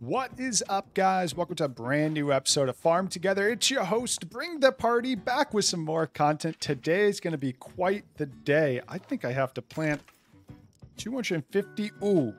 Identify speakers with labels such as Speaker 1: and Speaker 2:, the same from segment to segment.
Speaker 1: What is up, guys? Welcome to a brand new episode of Farm Together. It's your host, Bring the Party, back with some more content. Today is going to be quite the day. I think I have to plant 250. Ooh,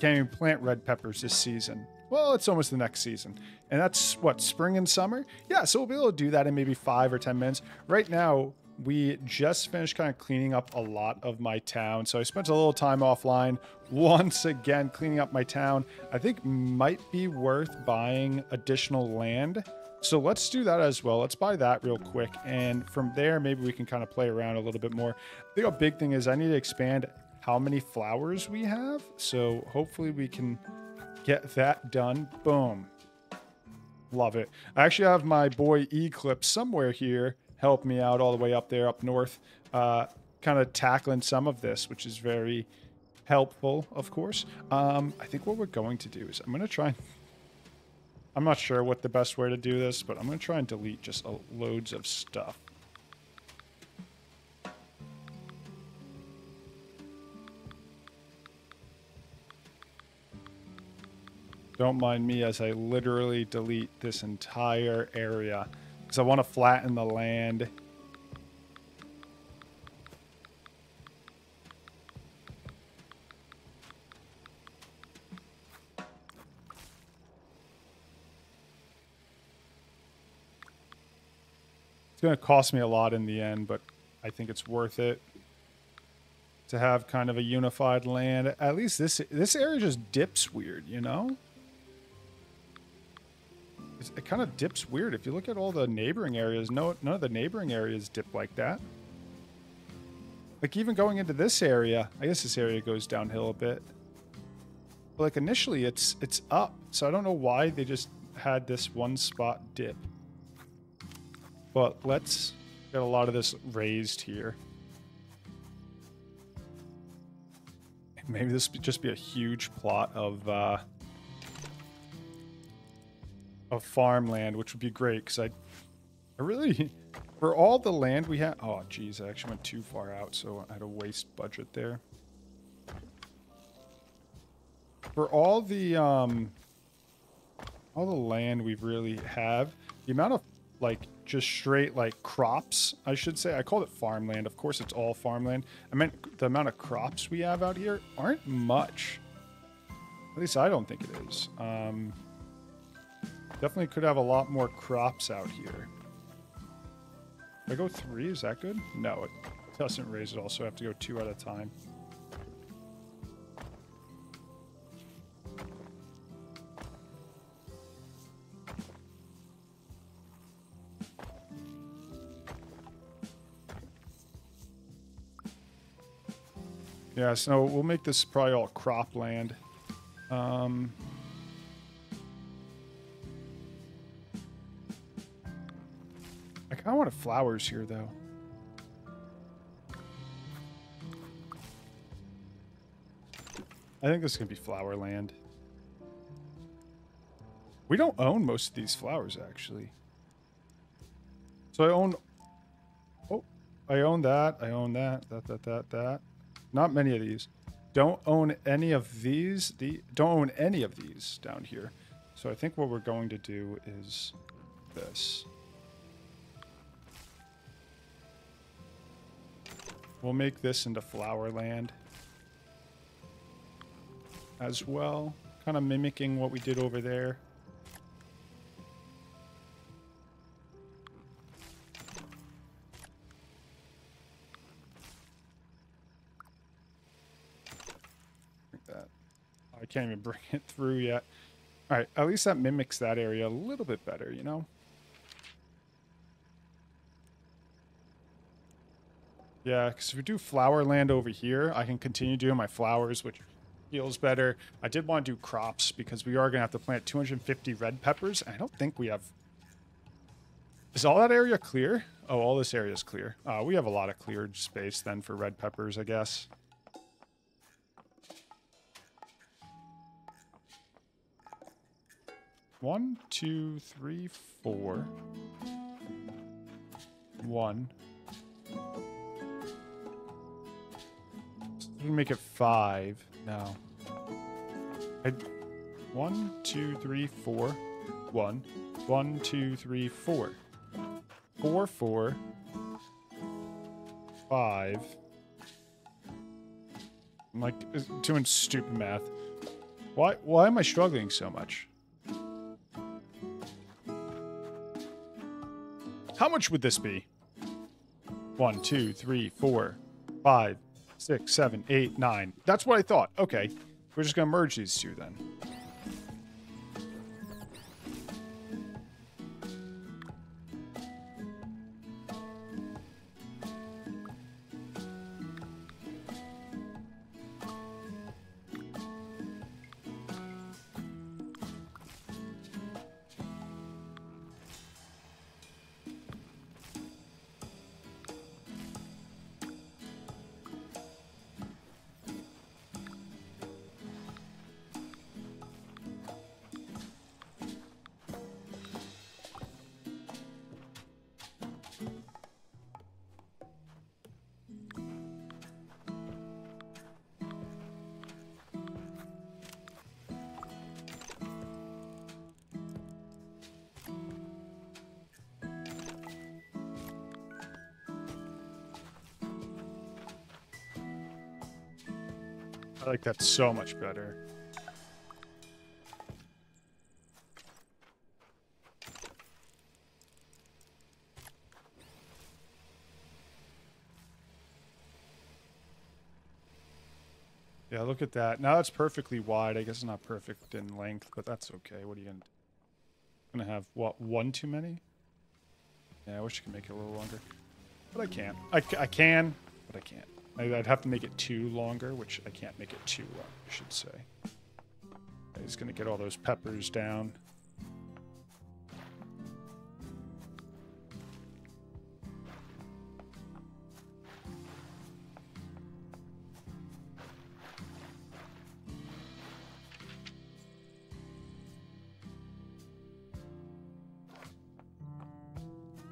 Speaker 1: can't even plant red peppers this season. Well, it's almost the next season. And that's what, spring and summer? Yeah, so we'll be able to do that in maybe five or 10 minutes. Right now, we just finished kind of cleaning up a lot of my town. So I spent a little time offline once again cleaning up my town. I think might be worth buying additional land. So let's do that as well. Let's buy that real quick. And from there, maybe we can kind of play around a little bit more. I think a big thing is I need to expand how many flowers we have. So hopefully we can get that done. Boom. Love it. I actually have my boy Eclipse somewhere here help me out all the way up there, up north, uh, kind of tackling some of this, which is very helpful, of course. Um, I think what we're going to do is I'm going to try. I'm not sure what the best way to do this, but I'm going to try and delete just loads of stuff. Don't mind me as I literally delete this entire area because I want to flatten the land. It's going to cost me a lot in the end, but I think it's worth it to have kind of a unified land. At least this this area just dips weird, you know? It kind of dips weird. If you look at all the neighboring areas, no, none of the neighboring areas dip like that. Like even going into this area, I guess this area goes downhill a bit. But like initially it's it's up. So I don't know why they just had this one spot dip. But let's get a lot of this raised here. Maybe this would just be a huge plot of uh, of farmland, which would be great because I, I really, for all the land we have. Oh, geez, I actually went too far out, so I had a waste budget there. For all the um, all the land we really have, the amount of like just straight like crops, I should say. I called it farmland. Of course, it's all farmland. I meant the amount of crops we have out here aren't much. At least I don't think it is. Um, Definitely could have a lot more crops out here. If I go three, is that good? No, it doesn't raise it all, so I have to go two at a time. Yeah, so we'll make this probably all cropland. Um, I want flowers here, though. I think this is going to be flower land. We don't own most of these flowers, actually. So I own... Oh, I own that. I own that. That, that, that, that. Not many of these. Don't own any of these. The Don't own any of these down here. So I think what we're going to do is this. We'll make this into Flowerland as well. Kind of mimicking what we did over there. that. I can't even bring it through yet. All right, at least that mimics that area a little bit better, you know? Yeah, because if we do flower land over here, I can continue doing my flowers, which feels better. I did want to do crops because we are going to have to plant 250 red peppers. And I don't think we have... Is all that area clear? Oh, all this area is clear. Uh, we have a lot of cleared space then for red peppers, I guess. One, two, three, four. One. We can make it five. No. I, One, two, three, four. One. One, two, three, four. Four, four. Five. I'm like doing stupid math. Why why am I struggling so much? How much would this be? One, two, three, four, five, six, seven, eight, nine. That's what I thought. Okay. We're just going to merge these two then. I like that so much better. Yeah, look at that. Now it's perfectly wide. I guess it's not perfect in length, but that's okay. What are you gonna Gonna have what? One too many? Yeah, I wish I could make it a little longer, but I can't. I, I can, but I can't. I'd have to make it two longer, which I can't make it too long, I should say. I'm gonna get all those peppers down.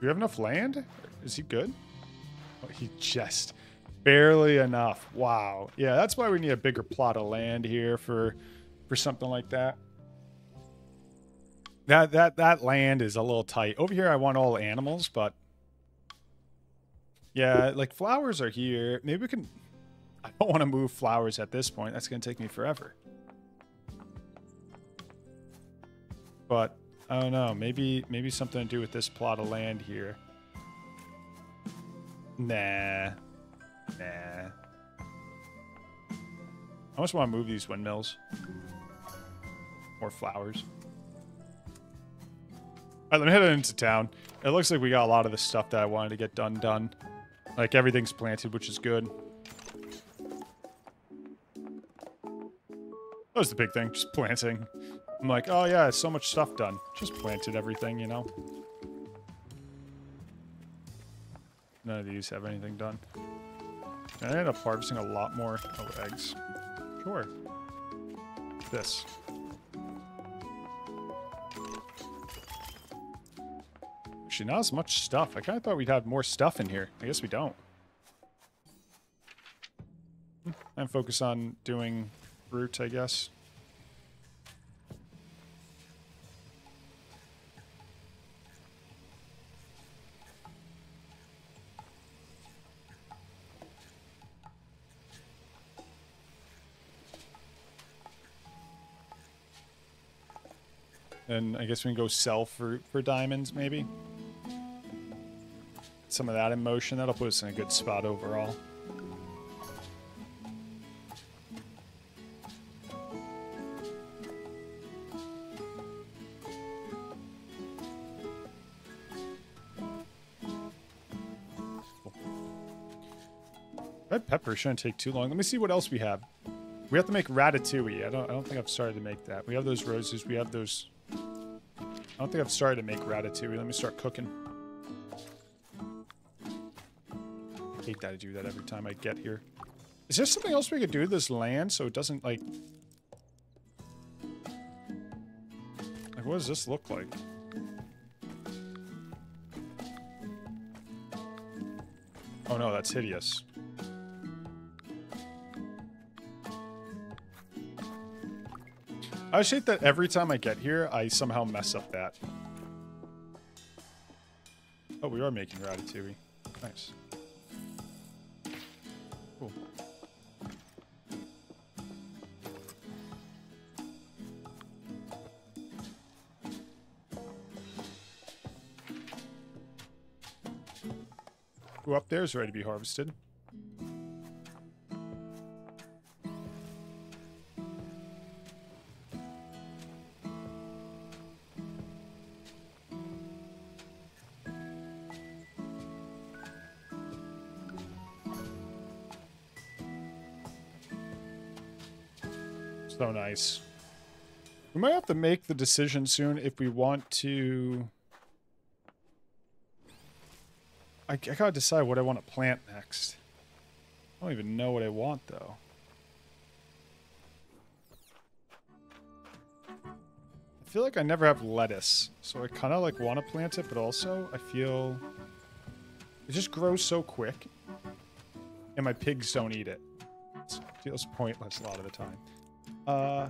Speaker 1: Do we have enough land? Is he good? Oh, he just barely enough. Wow. Yeah, that's why we need a bigger plot of land here for for something like that. That that that land is a little tight. Over here I want all animals, but yeah, like flowers are here. Maybe we can I don't want to move flowers at this point. That's going to take me forever. But I don't know. Maybe maybe something to do with this plot of land here. Nah. Nah. I just want to move these windmills. More flowers. Alright, let me head into town. It looks like we got a lot of the stuff that I wanted to get done done. Like, everything's planted, which is good. That was the big thing, just planting. I'm like, oh yeah, so much stuff done. Just planted everything, you know? None of these have anything done. I ended up harvesting a lot more oh, eggs. Sure. This. Actually, not as much stuff. I kind of thought we'd have more stuff in here. I guess we don't. Hmm. I'm focused on doing fruit, I guess. I guess we can go sell fruit for diamonds, maybe. Some of that in motion. That'll put us in a good spot overall. Red pepper shouldn't take too long. Let me see what else we have. We have to make ratatouille. I don't. I don't think I've started to make that. We have those roses. We have those I don't think I've started to make ratatouille. Let me start cooking. I hate that I do that every time I get here. Is there something else we could do to this land so it doesn't, like... Like, what does this look like? Oh no, that's hideous. I hate that every time I get here, I somehow mess up that. Oh, we are making ratatouille. Nice. Cool. Who up there is ready to be harvested? So nice. We might have to make the decision soon if we want to... I, I gotta decide what I want to plant next. I don't even know what I want, though. I feel like I never have lettuce, so I kind of like want to plant it, but also I feel it just grows so quick, and my pigs don't eat it. It feels pointless a lot of the time. Uh.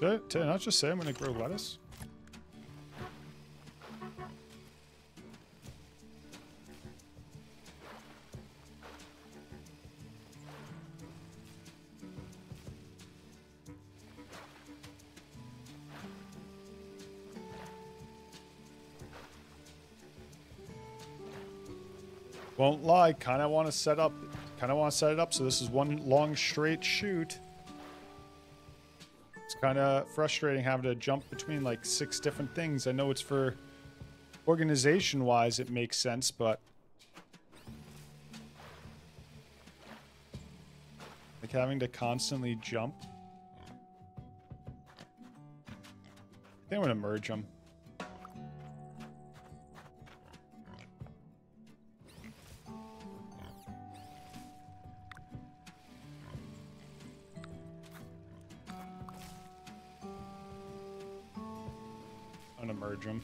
Speaker 1: Did I, did I not just say I'm to grow lettuce? Won't lie, kind of want to set up, kind of want to set it up so this is one long straight shoot. It's kind of frustrating having to jump between like six different things. I know it's for organization wise, it makes sense, but like having to constantly jump. I think I'm gonna merge them. Gonna merge them.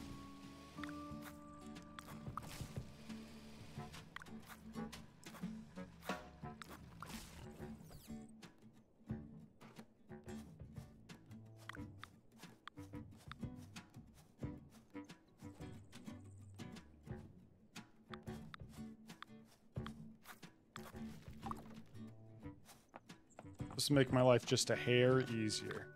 Speaker 1: This will make my life just a hair easier.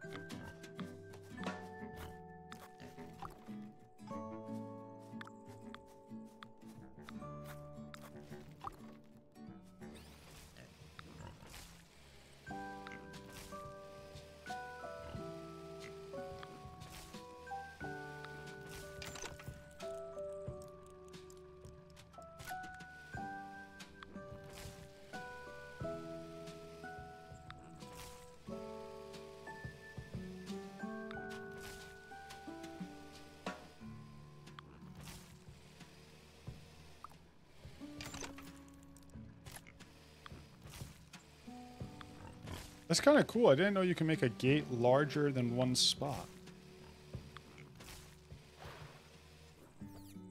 Speaker 1: That's kind of cool. I didn't know you can make a gate larger than one spot.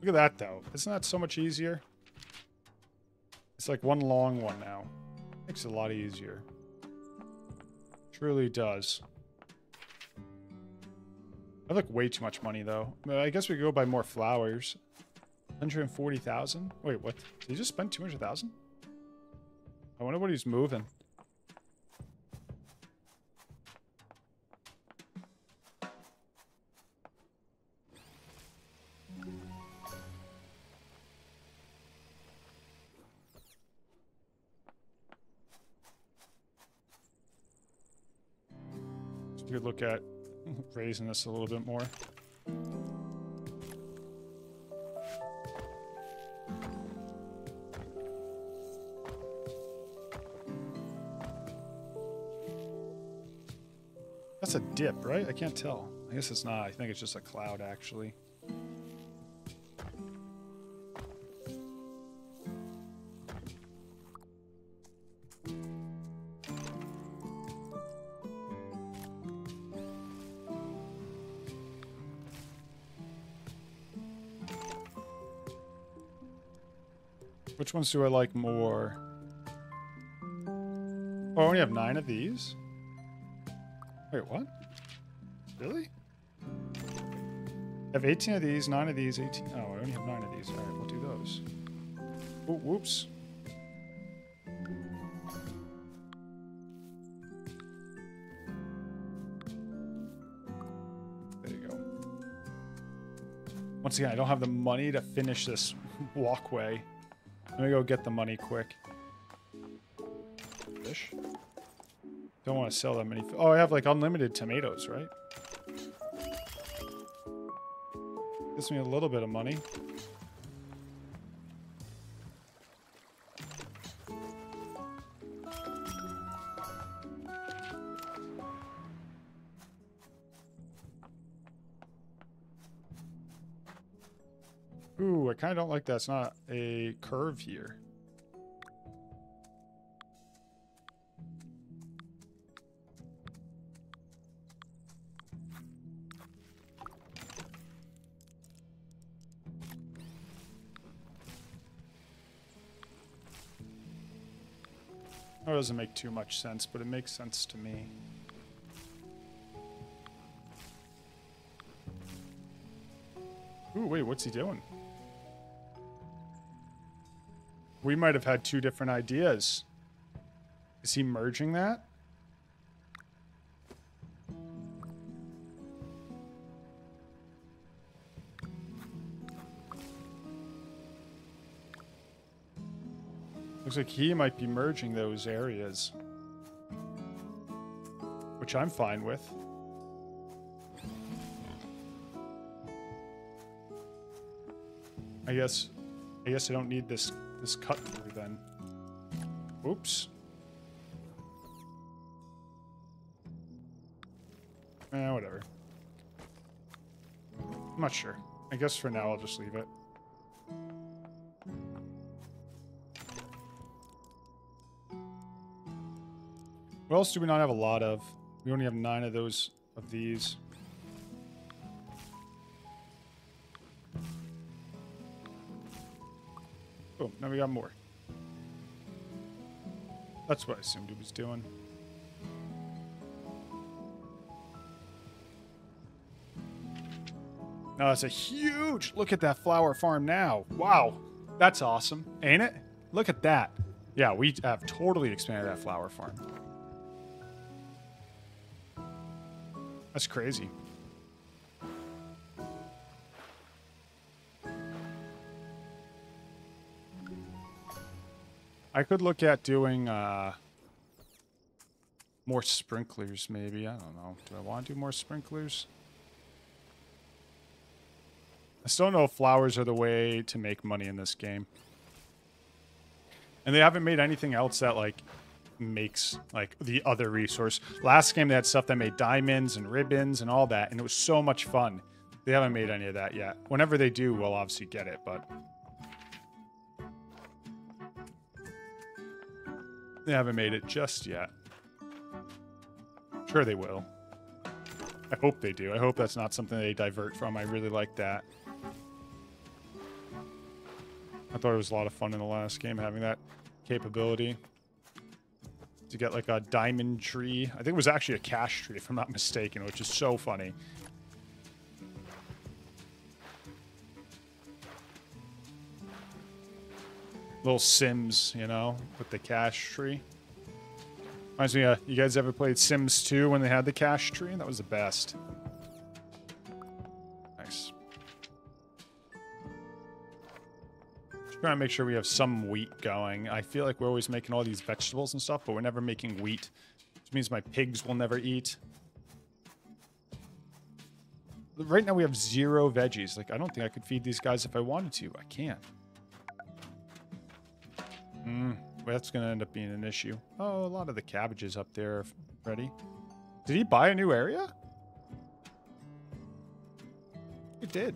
Speaker 1: Look at that, though. Isn't that so much easier? It's like one long one now. Makes it a lot easier. Truly does. I look way too much money, though. I guess we could go buy more flowers. 140,000? Wait, what? Did he just spend 200,000? I wonder what he's moving. We could look at raising this a little bit more. That's a dip, right? I can't tell. I guess it's not. I think it's just a cloud, actually. Which ones do I like more? Oh, I only have nine of these? Wait, what? Really? I have 18 of these, 9 of these, 18. Oh, I only have 9 of these. Alright, we'll do those. Oh, whoops. There you go. Once again, I don't have the money to finish this walkway. Let me go get the money quick. Fish. Don't want to sell that many. Oh, I have like unlimited tomatoes, right? Gives me a little bit of money. Kind of don't like that. It's not a curve here. That doesn't make too much sense, but it makes sense to me. Ooh, wait, what's he doing? We might have had two different ideas. Is he merging that? Looks like he might be merging those areas. Which I'm fine with. I guess I guess I don't need this this cut through then. Oops. Eh, whatever. I'm not sure. I guess for now I'll just leave it. What else do we not have a lot of? We only have nine of those of these. Oh, now we got more. That's what I assumed he was doing. Now that's a huge... Look at that flower farm now. Wow. That's awesome. Ain't it? Look at that. Yeah, we have totally expanded that flower farm. That's crazy. I could look at doing uh, more sprinklers, maybe. I don't know. Do I want to do more sprinklers? I still don't know if flowers are the way to make money in this game. And they haven't made anything else that, like, makes, like, the other resource. Last game, they had stuff that made diamonds and ribbons and all that, and it was so much fun. They haven't made any of that yet. Whenever they do, we'll obviously get it, but... They haven't made it just yet. Sure they will. I hope they do. I hope that's not something they divert from. I really like that. I thought it was a lot of fun in the last game having that capability. To get like a diamond tree. I think it was actually a cash tree if I'm not mistaken, which is so funny. Little Sims, you know, with the cash tree. Reminds me, uh, you guys ever played Sims 2 when they had the cash tree? That was the best. Nice. Just trying to make sure we have some wheat going. I feel like we're always making all these vegetables and stuff, but we're never making wheat. Which means my pigs will never eat. Right now we have zero veggies. Like, I don't think I could feed these guys if I wanted to. I can't. Mm, that's going to end up being an issue. Oh, a lot of the cabbages up there ready. Did he buy a new area? He did.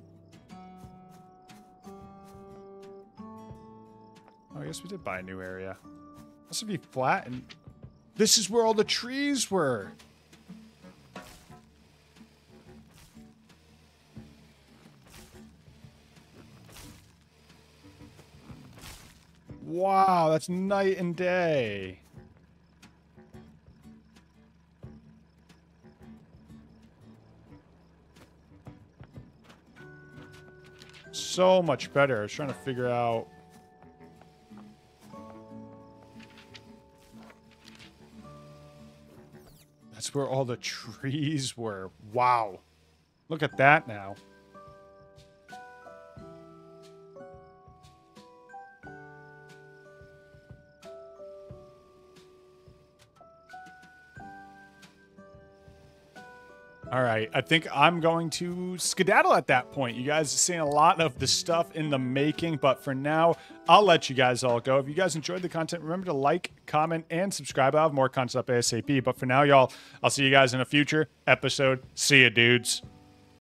Speaker 1: Oh, I guess we did buy a new area. Must be flat and... This is where all the trees were. Wow, that's night and day. So much better. I was trying to figure out That's where all the trees were. Wow. Look at that now. I think I'm going to skedaddle at that point. You guys seeing a lot of the stuff in the making, but for now, I'll let you guys all go. If you guys enjoyed the content, remember to like, comment, and subscribe. I'll have more content up ASAP. But for now, y'all, I'll see you guys in a future episode. See ya, dudes.